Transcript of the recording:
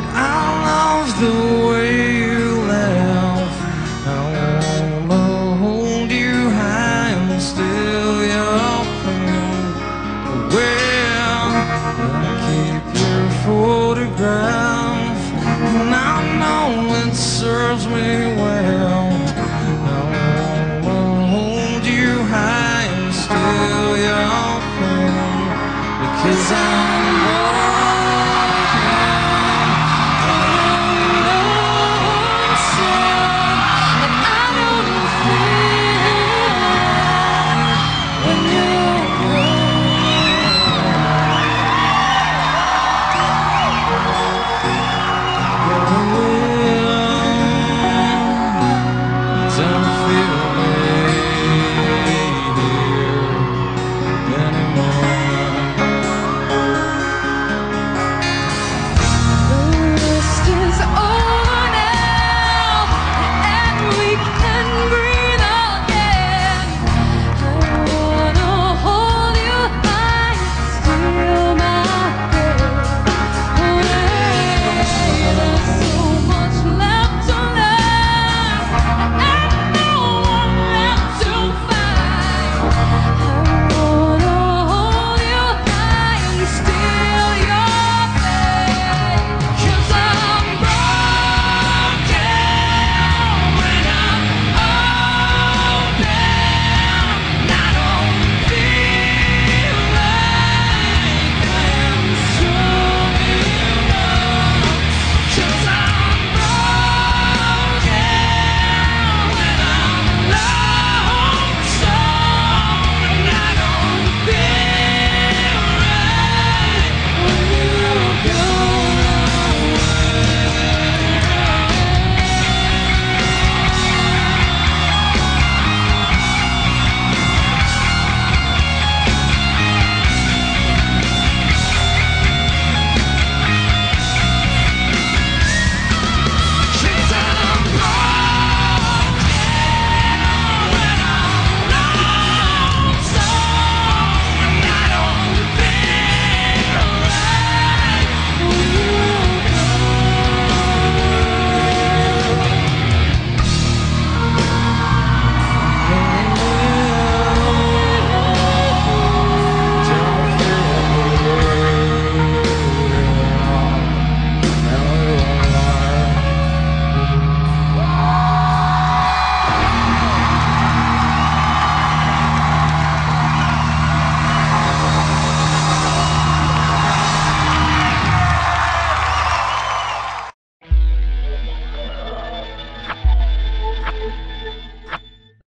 that I love the way you laugh. I wanna hold you high and still your pain Well, I keep your photograph, and I know it serves me well. I wanna hold you high and steal your pain because I'm.